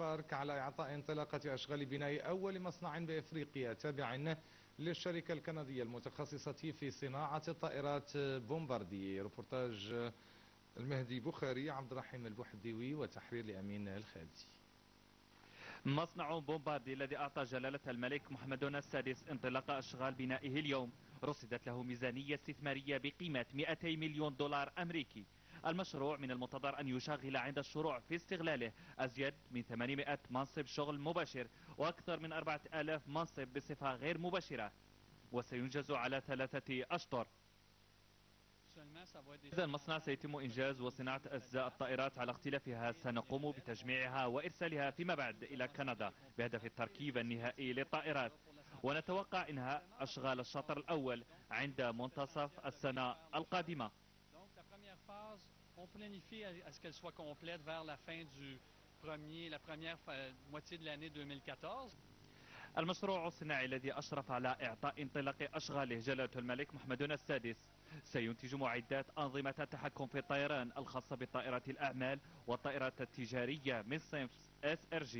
بارك على إعطاء انطلاقة أشغال بناء أول مصنع بإفريقيا تابع للشركة الكندية المتخصصة في صناعة الطائرات بومباردي. ريبورتاج المهدي بخاري عبد الرحيم البوحديوي وتحرير لأمين الخالدي. مصنع بومباردي الذي أعطى جلالة الملك محمد السادس انطلاق أشغال بنائه اليوم. رصدت له ميزانية استثمارية بقيمة 200 مليون دولار أمريكي. المشروع من المنتظر أن يشغل عند الشروع في استغلاله أزيد من 800 منصب شغل مباشر وأكثر من 4000 منصب بصفة غير مباشرة وسينجز على ثلاثة أشطر. إذا المصنع سيتم إنجاز وصناعة أجزاء الطائرات على اختلافها. سنقوم بتجميعها وإرسالها فيما بعد إلى كندا بهدف التركيب النهائي للطائرات. ونتوقع إنهاء أشغال الشطر الأول عند منتصف السنة القادمة. On planifie à ce qu'elle soit complète vers la fin du premier, la première moitié de l'année 2014. المشروع الصناعي الذي أشرف على إعطاء انطلاق أشغاله جلالة الملك محمد السادس. سينتج معدات أنظمة التحكم في الطيران الخاصة بطائرات الأعمال والطائرات التجارية من صنف SRG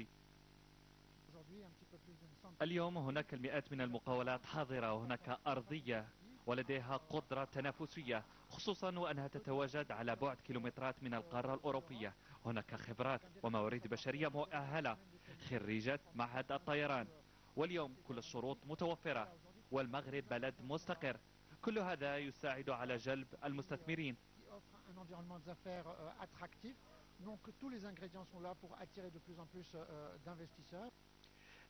اليوم هناك المئات من المقاولات حاضرة وهناك أرضية. ولديها قدرة تنافسية خصوصا وأنها تتواجد على بعد كيلومترات من القارة الأوروبية. هناك خبرات وموارد بشرية مؤهلة خريجة معهد الطيران. واليوم كل الشروط متوفرة والمغرب بلد مستقر. كل هذا يساعد على جلب المستثمرين. Donc tous les ingrédients sont là pour attirer de plus en plus d'investisseurs.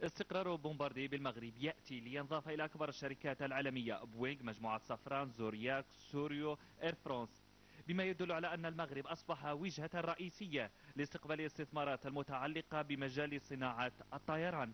استقرار بومباردييه بالمغرب يأتي لينضاف إلى أكبر الشركات العالمية. بوينغ مجموعة صفران زودياك سوريو إير فرانس. بما يدل على أن المغرب أصبح وجهة رئيسية لاستقبال الاستثمارات المتعلقة بمجال صناعة الطيران.